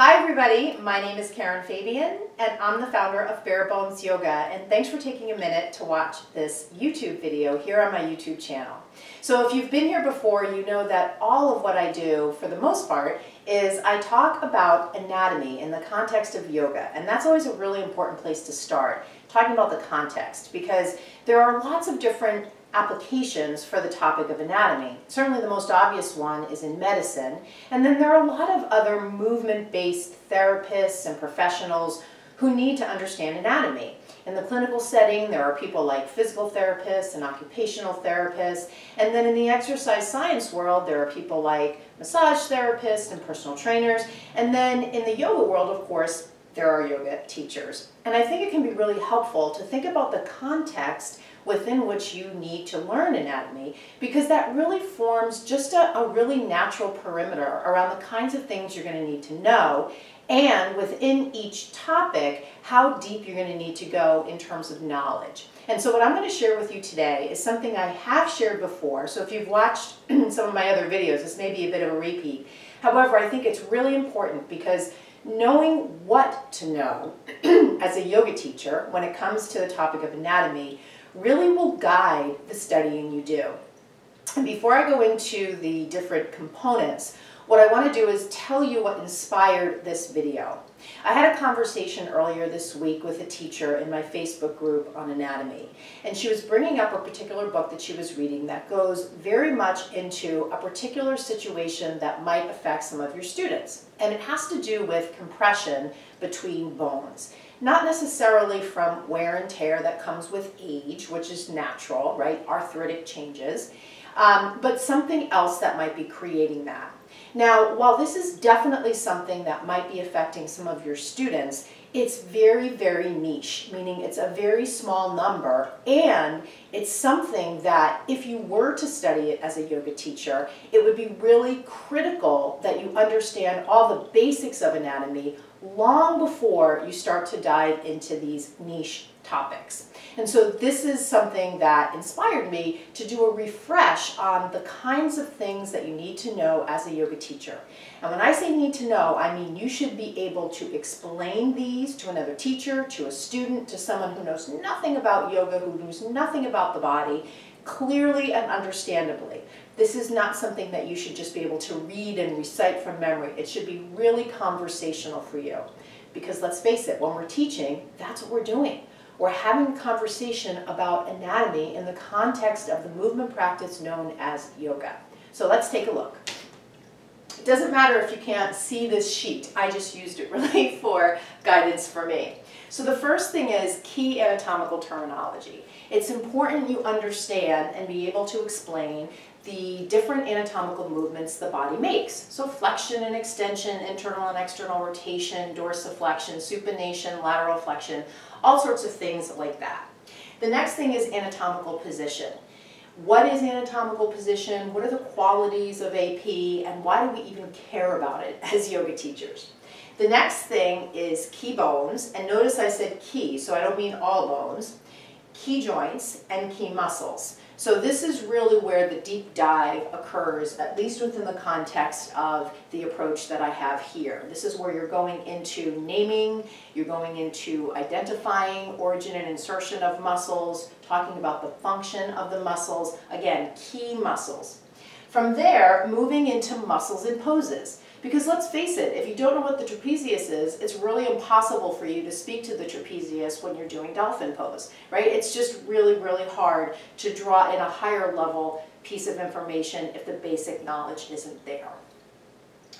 Hi everybody, my name is Karen Fabian and I'm the founder of Bare Bones Yoga and thanks for taking a minute to watch this YouTube video here on my YouTube channel. So if you've been here before, you know that all of what I do, for the most part, is I talk about anatomy in the context of yoga and that's always a really important place to start, talking about the context because there are lots of different applications for the topic of anatomy. Certainly the most obvious one is in medicine, and then there are a lot of other movement-based therapists and professionals who need to understand anatomy. In the clinical setting, there are people like physical therapists and occupational therapists, and then in the exercise science world, there are people like massage therapists and personal trainers, and then in the yoga world, of course, there are yoga teachers. And I think it can be really helpful to think about the context within which you need to learn anatomy because that really forms just a, a really natural perimeter around the kinds of things you're going to need to know and within each topic, how deep you're going to need to go in terms of knowledge. And so what I'm going to share with you today is something I have shared before. So if you've watched some of my other videos, this may be a bit of a repeat. However, I think it's really important because knowing what to know as a yoga teacher when it comes to the topic of anatomy really will guide the studying you do. And before I go into the different components, what I want to do is tell you what inspired this video. I had a conversation earlier this week with a teacher in my Facebook group on anatomy, and she was bringing up a particular book that she was reading that goes very much into a particular situation that might affect some of your students. And it has to do with compression between bones. Not necessarily from wear and tear that comes with age, which is natural, right? Arthritic changes, um, but something else that might be creating that. Now, while this is definitely something that might be affecting some of your students, it's very, very niche, meaning it's a very small number, and it's something that if you were to study it as a yoga teacher, it would be really critical that you understand all the basics of anatomy long before you start to dive into these niche topics. And so this is something that inspired me to do a refresh on the kinds of things that you need to know as a yoga teacher. And when I say need to know, I mean you should be able to explain these to another teacher, to a student, to someone who knows nothing about yoga, who knows nothing about the body, clearly and understandably. This is not something that you should just be able to read and recite from memory. It should be really conversational for you. Because let's face it, when we're teaching, that's what we're doing. We're having a conversation about anatomy in the context of the movement practice known as yoga. So let's take a look. It doesn't matter if you can't see this sheet. I just used it really for guidance for me. So the first thing is key anatomical terminology. It's important you understand and be able to explain the different anatomical movements the body makes. So flexion and extension, internal and external rotation, dorsiflexion, supination, lateral flexion, all sorts of things like that. The next thing is anatomical position. What is anatomical position? What are the qualities of AP? And why do we even care about it as yoga teachers? The next thing is key bones, and notice I said key, so I don't mean all bones, key joints and key muscles. So this is really where the deep dive occurs, at least within the context of the approach that I have here. This is where you're going into naming, you're going into identifying origin and insertion of muscles, talking about the function of the muscles, again, key muscles. From there, moving into muscles and poses. Because let's face it, if you don't know what the trapezius is, it's really impossible for you to speak to the trapezius when you're doing dolphin pose, right? It's just really, really hard to draw in a higher level piece of information if the basic knowledge isn't there.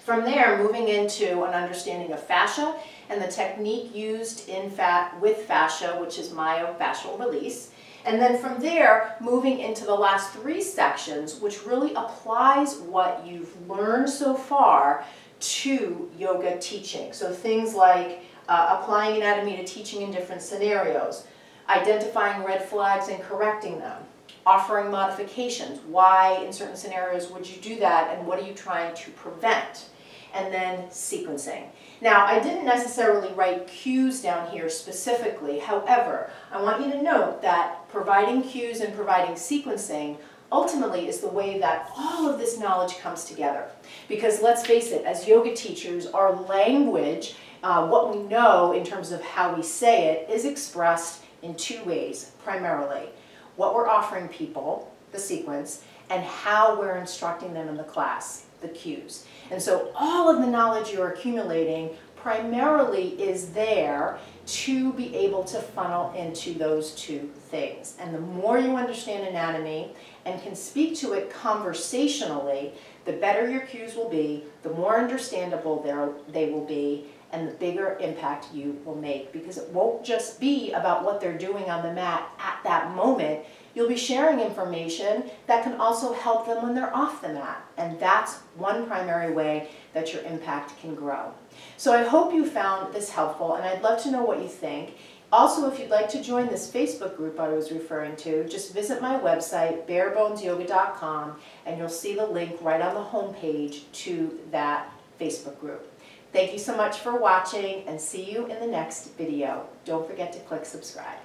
From there, moving into an understanding of fascia and the technique used in fat with fascia, which is myofascial release. And then from there, moving into the last three sections, which really applies what you've learned so far to yoga teaching. So things like uh, applying anatomy to teaching in different scenarios, identifying red flags and correcting them, offering modifications. Why in certain scenarios would you do that and what are you trying to prevent? And then sequencing. Now, I didn't necessarily write cues down here specifically. However, I want you to note that providing cues and providing sequencing ultimately is the way that all of this knowledge comes together. Because let's face it, as yoga teachers, our language, uh, what we know in terms of how we say it, is expressed in two ways primarily. What we're offering people, the sequence, and how we're instructing them in the class, the cues. And so all of the knowledge you're accumulating primarily is there to be able to funnel into those two things. And the more you understand anatomy and can speak to it conversationally, the better your cues will be, the more understandable they will be, and the bigger impact you will make because it won't just be about what they're doing on the mat at that moment. You'll be sharing information that can also help them when they're off the mat. And that's one primary way that your impact can grow. So I hope you found this helpful and I'd love to know what you think. Also, if you'd like to join this Facebook group I was referring to, just visit my website, barebonesyoga.com, and you'll see the link right on the homepage to that Facebook group. Thank you so much for watching and see you in the next video. Don't forget to click subscribe.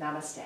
Namaste.